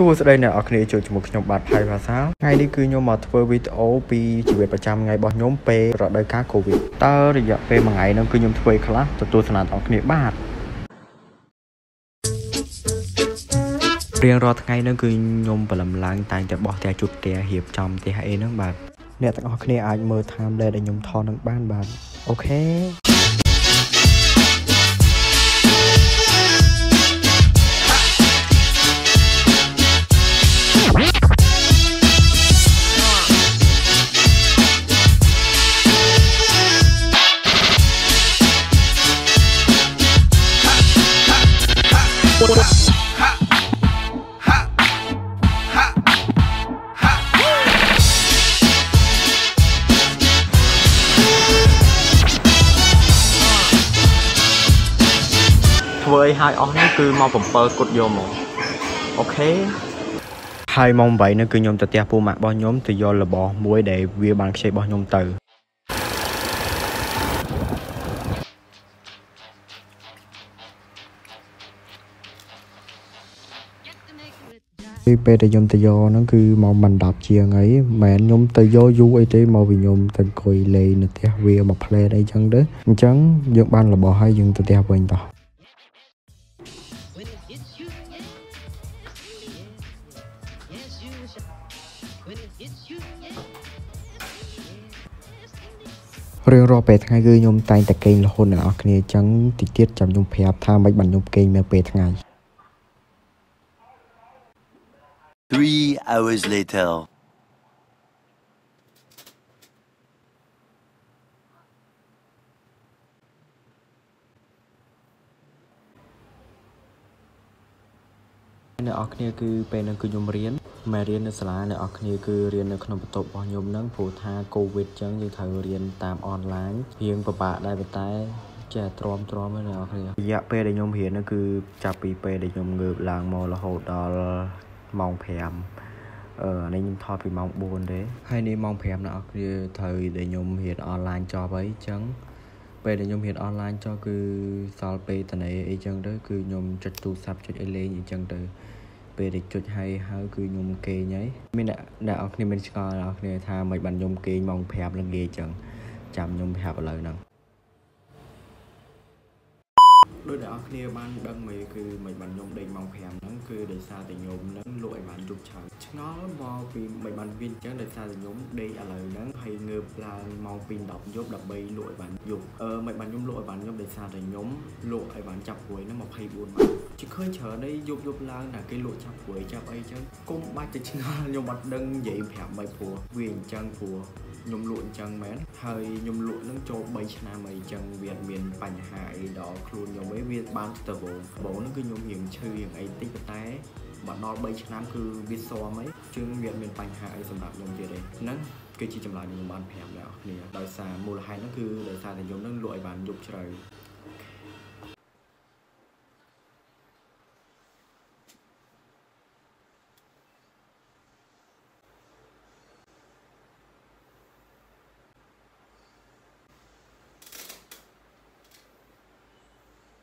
សួស្តីអ្នកនរគ្នាជួបជាមួយខ្ញុំបាទផៃភាសាថ្ងៃនេះគឺខ្ញុំមកធ្វើវីដេអូពីជីវិតប្រចាំថ្ងៃរបស់ខ្ញុំពេលរដូវកាលកូវីដតើរយៈពេលមួយថ្ងៃហ្នឹងគឺខ្ញុំធ្វើខ្លះទទួលស្នាអ្នកនរគ្នាបាទរៀងរាល់ថ្ងៃហ្នឹងគឺខ្ញុំព្រលឹមឡើងតែងតែបោះផ្ទះជប់ផ្ទះរៀបចំផ្ទះអីហ្នឹងបាទអ្នកទាំងអស់គ្នាអាចមើល timeline ដែលខ្ញុំថតនឹងបានបាទអូខេ ធ្វើឲ្យហើយអស់នេះគឺមក7គត់យកមកអូខេហើយម៉ោង8នេះគឺខ្ញុំទៅផ្ទះពូម៉ាក់របស់ខ្ញុំទៅយករបស់មួយដែលវាបានខ្ចីរបស់ខ្ញុំទៅ ពីពេលដែលខ្ញុំទៅយកហ្នឹងគឺមកបាន10ជាងអីមិនមែនខ្ញុំទៅយកយូរអីទេមកពីខ្ញុំទៅអង្គុយលេងនៅផ្ទះវាមកផ្លែតអីចឹងទៅអញ្ចឹងយើងបានរបស់ហើយយើងទៅផ្ទះវិញតោះ When it hits you, yeah, yes you shall. When it hits you, yeah, yes indeed. រៀងរាល់ពេលថ្ងៃគឺខ្ញុំតែងតែគេងរហូតអ្នកនរគ្នាអញ្ចឹងតិចទៀតចាំខ្ញុំប្រាប់ថាមិនបានខ្ញុំគេងនៅពេលថ្ងៃ Three hours later. អ្នកនរគ្នាគឺពេលហ្នឹងគឺខ្ញុំរៀនមិនរៀននៅសាលាអ្នកនរគ្នាគឺរៀននៅក្នុងបន្ទប់របស់ខ្ញុំហ្នឹងព្រោះថាកូវីដអញ្ចឹងយើងត្រូវរៀនតាមអនឡាញរៀងពិបាកដែរប៉ុន្តែចេះទ្រាំទ្រាំហ្នឹងអ្នកនរគ្នារយៈពេលដែលខ្ញុំរៀនហ្នឹងគឺចាប់ពីពេលដែលខ្ញុំងើបឡើងមករហូតដល់ ម៉ោង5អឺអានេះខ្ញុំថតពីម៉ោង4ទេហើយនេះម៉ោង5អ្នកនរគ្នាត្រូវដែលខ្ញុំរៀនអនឡាញចប់ហើយអញ្ចឹងពេលដែលខ្ញុំរៀនអនឡាញចុះគឺសល់ពេលតនេអីចឹងទៅគឺខ្ញុំចុចទូរស័ព្ទចុចអីលេងអីចឹងទៅពេលដែលចុចហើយហើយគឺខ្ញុំគេងហើយមានអ្នកអ្នកនរគ្នាមានឆ្ងល់អ្នកនរគ្នាថាមិនបានខ្ញុំគេងម៉ោង5ល្ងាចចឹងចាំខ្ញុំប្រាប់ឥឡូវហ្នឹង ដោយអ្នកនរគ្នាបានដឹងមើលគឺមិនបានខ្ញុំដេកម៉ោង5ហ្នឹងគឺដោយសារតែខ្ញុំហ្នឹងលក់ឲ្យបានយប់ច្រើនឆ្ងល់មកពីមិនបានវាអញ្ចឹងដោយសារតែខ្ញុំដេកឥឡូវហ្នឹងហើយងើបឡើងម៉ោង2:10យប់ដើម្បីលក់ឲ្យបានយប់អឺមិនបានខ្ញុំលក់ឲ្យបានយប់ដោយសារតែខ្ញុំលក់ឲ្យបានចាប់ព្រួយហ្នឹង24ម៉ោងជិះឃើញច្រើនឯងយប់យប់ឡើងតែគេលក់ចាប់ព្រួយចាប់អីចឹងគុំបាច់ទៅឆ្ងល់ខ្ញុំអត់ដឹងនិយាយប្រាប់មិនព្រោះវាអញ្ចឹងព្រោះ ខ្ញុំលក់អញ្ចឹងមែនហើយខ្ញុំលក់នឹងចូល3ឆ្នាំអីអញ្ចឹងវាអត់មានបញ្ហាអីដល់ខ្លួនខ្ញុំឯងវាបានទៅវងវងហ្នឹងគឺខ្ញុំរៀងឈឺរៀងអីតិចប៉ុន្តែបើដល់3ឆ្នាំគឺវាស៊ាំអីជើងវាអត់មានបញ្ហាអីសម្រាប់ខ្ញុំទៀតទេហ្នឹងគឺជាចម្លើយខ្ញុំបានប្រាប់អ្នកនរគ្នាដោយសារមូលហេតុហ្នឹងគឺដោយសារតែខ្ញុំនឹងលក់ឲ្យបានយប់ជ្រៅ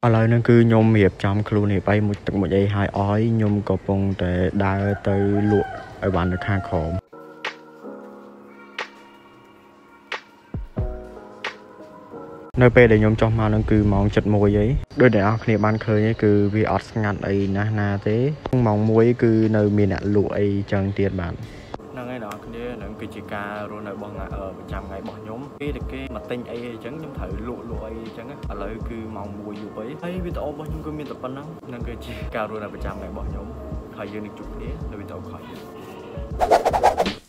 ឥឡូវហ្នឹងគឺខ្ញុំរៀបចំខ្លួនរៀបអីមួយទឹកមួយអីហើយអស់ខ្ញុំកំពុងតែដើរទៅលក់ឲ្យបាននៅខាងក្រោមនៅពេលដែលខ្ញុំចុះមកហ្នឹងគឺម៉ោង7:01ហីដោយដែលអស់គ្នាបានឃើញហ្នឹងគឺវាអត់ស្ងាត់អីណាស់ណាទេម៉ោង1គឺនៅមានអ្នកលក់អីចឹងទៀតបាទ គ្នាហ្នឹងគឺជាការរស់នៅរបស់ថ្ងៃអឺប្រចាំថ្ងៃរបស់ខ្ញុំពេលដែលគេមកទិញអីអញ្ចឹងខ្ញុំត្រូវលក់លក់អីអញ្ចឹងណាឥឡូវគឺម៉ោង1យប់អីហើយវីដេអូរបស់ខ្ញុំគឺមានតែប៉ុណ្ណឹងហ្នឹងគឺជាការរស់នៅប្រចាំថ្ងៃរបស់ខ្ញុំហើយយើងនឹងជួបគ្នានៅវីដេអូក្រោយទៀត